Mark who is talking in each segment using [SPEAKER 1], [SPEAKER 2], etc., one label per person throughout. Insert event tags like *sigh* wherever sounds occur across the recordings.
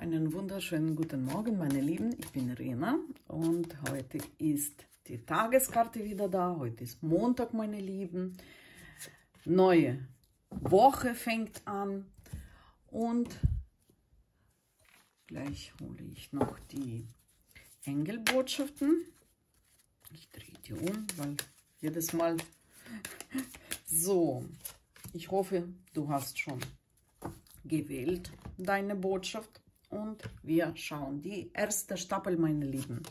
[SPEAKER 1] Einen wunderschönen guten Morgen, meine Lieben. Ich bin Rena und heute ist die Tageskarte wieder da. Heute ist Montag, meine Lieben. Neue Woche fängt an und gleich hole ich noch die Engelbotschaften. Ich drehe die um, weil jedes Mal *laughs* so. Ich hoffe, du hast schon gewählt deine Botschaft und wir schauen die erste Stapel, meine Lieben.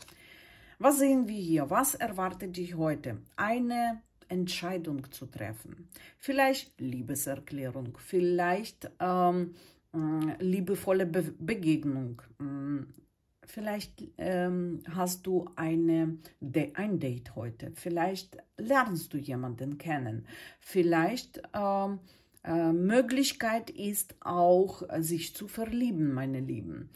[SPEAKER 1] Was sehen wir hier? Was erwartet dich heute? Eine Entscheidung zu treffen. Vielleicht Liebeserklärung, vielleicht ähm, äh, liebevolle Be Begegnung. Mm, vielleicht ähm, hast du eine, ein Date heute. Vielleicht lernst du jemanden kennen. Vielleicht ähm, äh, Möglichkeit ist auch, sich zu verlieben, meine Lieben.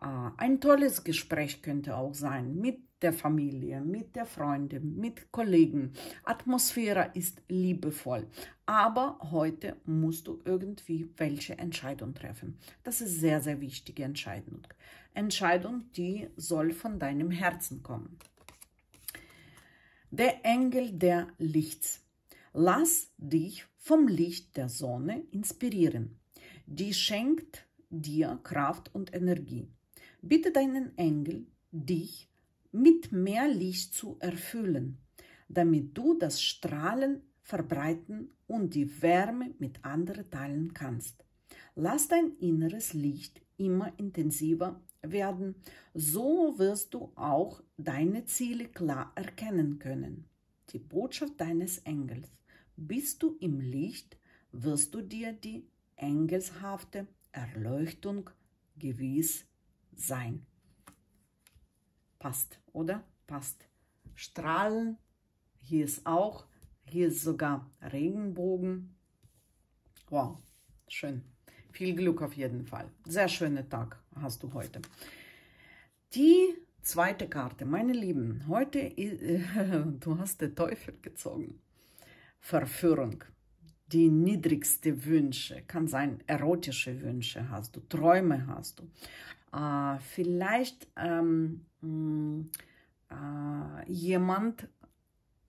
[SPEAKER 1] Äh, ein tolles Gespräch könnte auch sein mit der Familie, mit der Freunde, mit Kollegen. Atmosphäre ist liebevoll. Aber heute musst du irgendwie welche Entscheidung treffen. Das ist sehr, sehr wichtige Entscheidung. Entscheidung, die soll von deinem Herzen kommen. Der Engel der Lichts. Lass dich vom Licht der Sonne inspirieren. Die schenkt dir Kraft und Energie. Bitte deinen Engel, dich mit mehr Licht zu erfüllen, damit du das Strahlen verbreiten und die Wärme mit anderen teilen kannst. Lass dein inneres Licht immer intensiver werden, so wirst du auch deine Ziele klar erkennen können. Die Botschaft deines Engels. Bist du im Licht, wirst du dir die engelshafte Erleuchtung gewiss sein. Passt, oder? Passt. Strahlen, hier ist auch, hier ist sogar Regenbogen. Wow, schön. Viel Glück auf jeden Fall. Sehr schöner Tag hast du heute. Die zweite Karte, meine Lieben, heute, äh, *laughs* du hast den Teufel gezogen. Verführung, die niedrigste Wünsche, kann sein erotische Wünsche hast du, Träume hast du. Äh, vielleicht ähm, mh, äh, jemand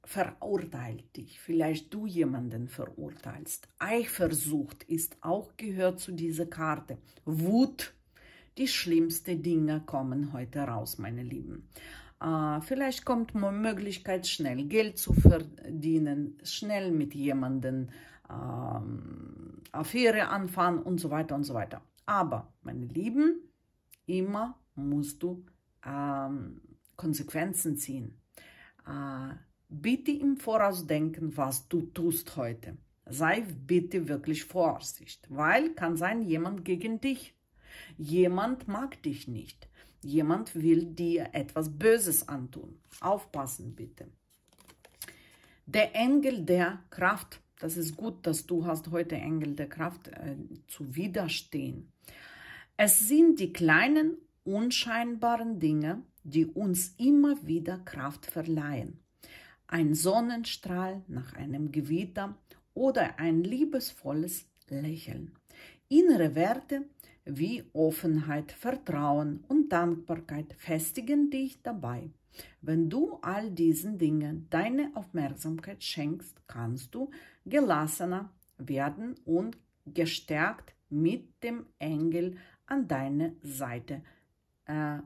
[SPEAKER 1] verurteilt dich, vielleicht du jemanden verurteilst. Eifersucht ist auch gehört zu dieser Karte. Wut, die schlimmsten Dinge kommen heute raus, meine Lieben. Äh, vielleicht kommt Möglichkeit, schnell Geld zu verdienen, schnell mit jemandem ähm, Affäre anfangen und so weiter und so weiter. Aber, meine Lieben, immer musst du ähm, Konsequenzen ziehen. Äh, bitte im Voraus denken, was du tust heute. Sei bitte wirklich vorsichtig, weil kann sein jemand gegen dich. Jemand mag dich nicht. Jemand will dir etwas Böses antun. Aufpassen bitte. Der Engel der Kraft. Das ist gut, dass du hast heute Engel der Kraft äh, zu widerstehen. Es sind die kleinen, unscheinbaren Dinge, die uns immer wieder Kraft verleihen. Ein Sonnenstrahl nach einem Gewitter oder ein liebesvolles Lächeln. Innere Werte wie Offenheit, Vertrauen und Dankbarkeit festigen dich dabei. Wenn du all diesen Dingen deine Aufmerksamkeit schenkst, kannst du gelassener werden und gestärkt mit dem Engel an deine Seite äh,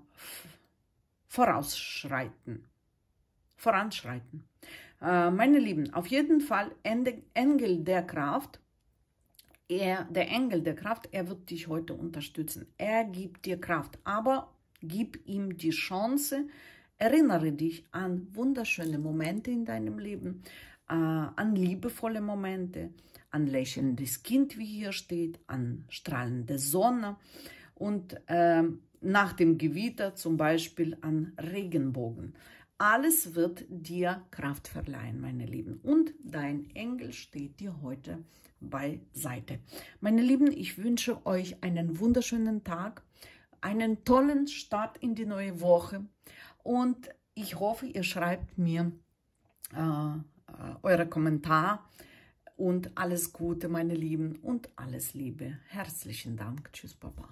[SPEAKER 1] vorausschreiten. Voranschreiten. Äh, meine Lieben, auf jeden Fall Engel der Kraft er, der Engel der Kraft, er wird dich heute unterstützen. Er gibt dir Kraft, aber gib ihm die Chance, erinnere dich an wunderschöne Momente in deinem Leben, äh, an liebevolle Momente, an lächelndes Kind, wie hier steht, an strahlende Sonne und äh, nach dem Gewitter zum Beispiel an Regenbogen. Alles wird dir Kraft verleihen, meine Lieben. Und dein Engel steht dir heute beiseite. Meine Lieben, ich wünsche euch einen wunderschönen Tag, einen tollen Start in die neue Woche und ich hoffe, ihr schreibt mir äh, eure Kommentare und alles Gute, meine Lieben, und alles Liebe. Herzlichen Dank. Tschüss, Papa.